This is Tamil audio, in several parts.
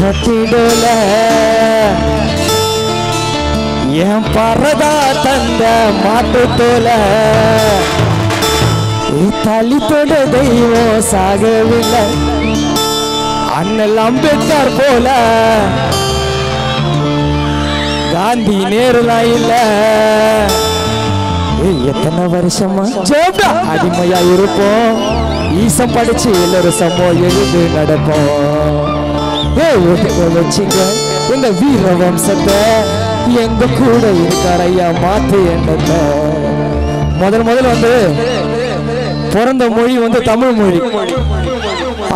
சட்டிடல என் பறதா தந்த மாட்டுத்தோல. தலித்தோட தெய்வம் சாகவில்லை. அண்ணல் அம்பேத்கர் போல. காந்தி நேருலாம் இல்ல. எத்தனை வருஷமா? அடிமையா இருப்போம். ஈசம் படிச்சு இலரசமோ எழுது நடப்போம். ஏய், வச்சுங்க எங்க வீர வம்சத்தை எங்க கூட இருக்கார் ஐயா மாத்து என்னத்தை? முதல் முதல்ல வந்து பிறந்த மொழி வந்து தமிழ் மொழி.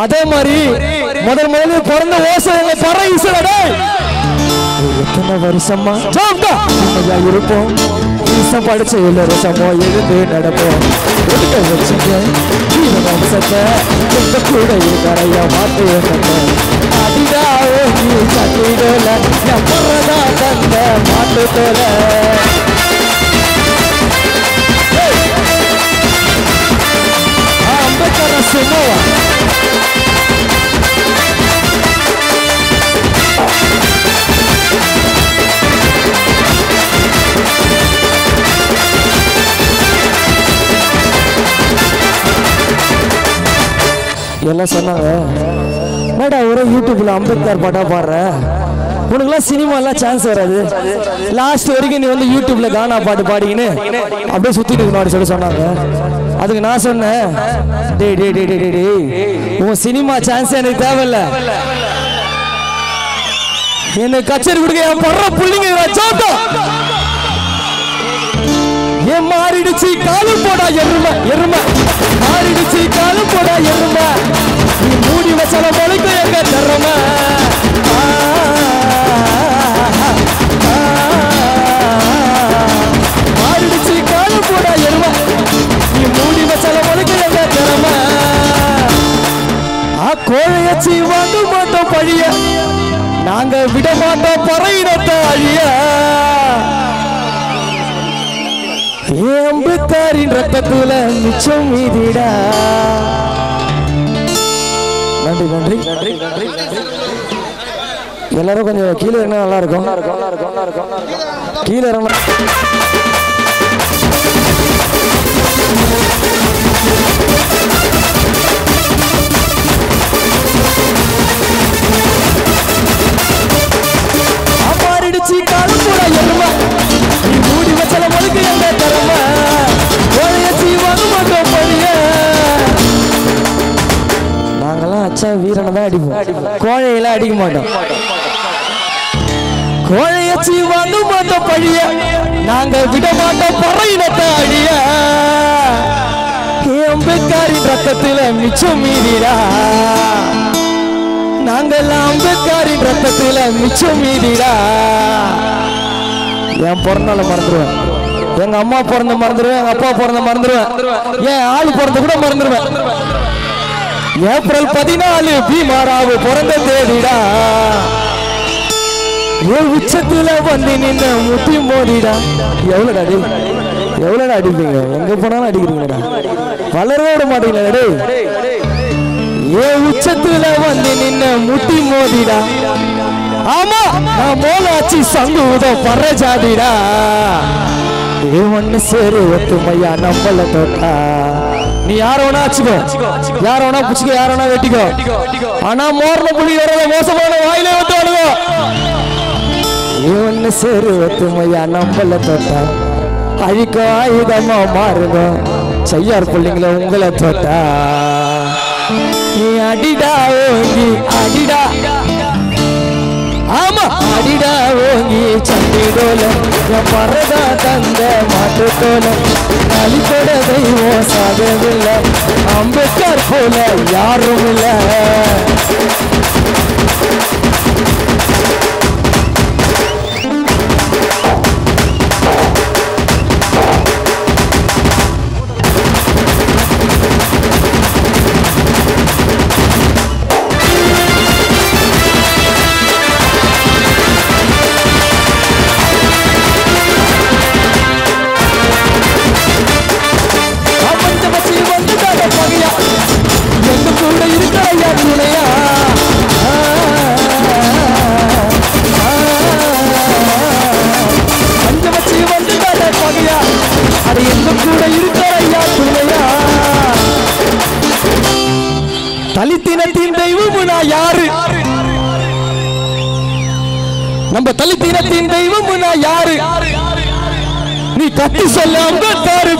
அதே மாதிரி முதல் முதல்ல பிறந்த ஓசை எங்க பற ஈசனடா எத்தனை வருஷமா? உண்மையா இருப்போம். ஈசம் படிச்ச இலரசமோ எழுந்து நடப்போம். ஒதுக்க வச்சுங்க வீர வம்சத்தை எங்க கூட இருக்காரையா மாத்து என்னத்தை? தந்த மாட்டு தோல அம்பேத்கர் சும்மாவா எல்லாம் சொன்னாங்க. என்னடா ஒரே யூடியூப்ல அம்பேத்கர் பாட்டா பாடுற? உனக்குலாம் சினிமாலாம் சான்ஸ் வராது. லாஸ்ட் வரைக்கும் நீ வந்து யூடியூப்ல கானா பாட்டு பாடிக்கின்னு அப்படியே சுத்திட்டு இருக்கணும் சொல்லி சொன்னாங்க. அதுக்கு நான் சொன்னேன். டே டே டே டே டே டே உன் சினிமா சான்ஸ் எனக்கு தேவையில்ல. எனக்கு கச்சேரி கொடுக்க என் படுற புள்ளிங்க வச்சாட்டா ஏன் மாறிடுச்சு காலம் போடா எருமை எருமை. மாறிடுச்சு காலம் போடா எருமை. நீ மூடி வச்சல முளைக்க எங்க திறமை ஆ, ஆ, மாறிடுச்சு காலம் போடா எருமை. நீ மூடி வச்சல முளைக்க எங்க திறமை ஆ கோழையச்சி வாங்க மாட்டோம் பழிய. நாங்க விட மாட்டோம் பறையினத்தை அழிய. அம்புத்தாரின் ரத்தத்துல மிச்சம் மீதிடா. நன்றி நன்றி. நன்றி நன்றி எல்லாரும் கொஞ்சம் கீழே இறங்கினா நல்லா இருக்கும் கீழே இறங்கினா மாறிடுச்சு நாங்கெல்லாம் வீரனை தான் அடிப்போம். கோழையெல்லாம் அடிக்க மாட்டோம். கோழைய வாங்க மாட்டோம் பழிய நாங்க விட மாட்டோம் பறையினத்தை அழிய அம்பேத்காரின் ரத்தத்துல மிச்சம் மீதிடா நாங்கள் அம்பேத்காரின் ரத்தத்துல மிச்சம் மீதிடா என் பிறந்தால மறந்துடுவேன் எங்க அம்மா பிறந்த மறந்துடுவேன் எங்க அப்பா பிறந்த மறந்துடுவேன் என் ஆள் பிறந்த கூட மறந்துடுவேன் ஏப்ரல் பதினாலு பீமாராவு பிறந்த தேதிடா. ஏ உச்சத்துல வந்து நின்ன முட்டி மோடிடா எவ்வளோடா அடி எவ்வளோடா அடிப்பீங்க எங்க போனாலும் அடிக்கிறீங்கடா வளரவே விட மாட்டீங்களா டேய்? ஏ உச்சத்துல வந்து நின்ன முட்டி மோதிடா. ஆமா நான் மோலாச்சி சங்கூதம் பற ஜாதிடா ஏ ஒண்ணு சேரு ஒத்துமையா நம்மள தொட்டா. நீ யார வேணா வச்சுக்கோ யார வேணா புடிச்சுக்கோ யார வேணா வெட்டிக்கோ. ஆனா மோர்ல புலி வரத மோசமான வாயிலே வந்து அழுகோ ஏ ஒண்ணு சேரு ஒத்துமையா நம்மள தொட்டா? அழிக்க ஆயுதமா மாறுங்க செய்யார் பிள்ளைங்கள உங்களை தொட்டா? நீ அடிடா ஓங்கி அடிடா. ஆமா அடிடா ஓங்கி சண்டிடோல என் பறதா தந்த மாட்டுத்தோல. அலிப்பட தெய்வம் சாதவில்லை அம்பேத்கர் போல யாரும் இல்லை ராஜா யாரு? நம்ம தலித் இனத்தின் தெய்வம் நான் யாரு? நீ கத்தி சொல்லாம பேரு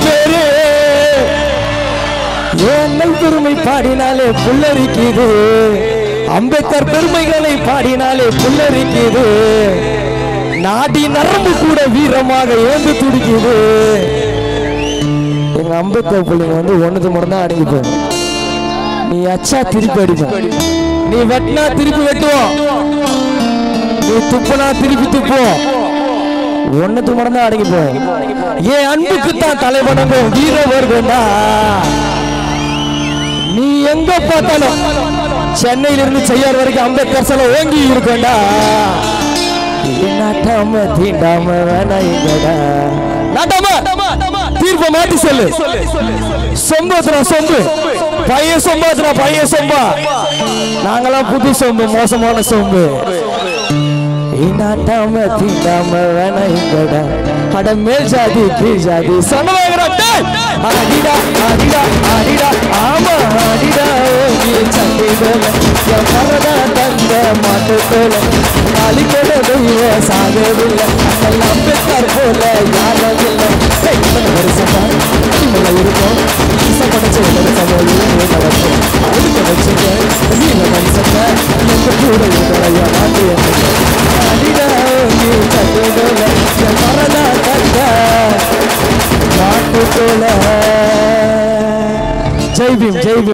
ஏன்னல் பெருமை பாடினாலே புல்லரிக்குது? அம்பேத்கர் பெருமைகளை பாடினாலே புல்லரிக்குது. நாடி நரம்பு கூட வீரமாக ஏந்து துடிக்குது. எங்க அம்பேத்கர் பிள்ளைங்க வந்து ஒன்னது முறை தான் நீ அச்சா திருப்பி அடிப்பேன் நீ வெட்டினா திருப்பி வெட்டுவோம் நீ துப்புனா திருப்பி துப்புவோம் ஒன்னது மட்டும் தான் அடங்கிப்போம் என் அன்புக்கு தான் தலைவணங்கும் வீர வருகண்டா நீ எங்க பார்த்தாலும் சென்னையில இருந்து செய்யார் வரைக்கும் அம்பேத்கர் சில ஓங்கி இருக்கண்டா. நாட்டாம தீண்டாம வேணா எங்கடா. தீர்ப்பை மாத்தி சொல்லு. சொம்பத்துனா சொம்பு. பையன் சொம்பாத்துனா பையன் சொம்பா. நாங்களாம் புது சொம்பு மோசமான சொம்பு. நாட்டாம தீண்டாம வேணா எங்கடா அட மேல் ஜாதி கீழ் ஜாதி சொன்னவாங்கிறாட்டே அடிடா அடிடா அடிடா ஆமா அடிடா ஓகே சட்டை தோல தந்த மாட்டு தோல நாளிக்கோட தெய்வ சாகவில்லை. அந்த அம்பேத்கர் போல யாரும் இல்லை ஒரு இவங்க இருக்கும் ஒரு நடக்கும். அதுக்கு வச்சுக்க மனுஷங்க எங்க கூட இருக்கிற மாட்டு தோல ஜெய் பீம் ஜெய் பீம்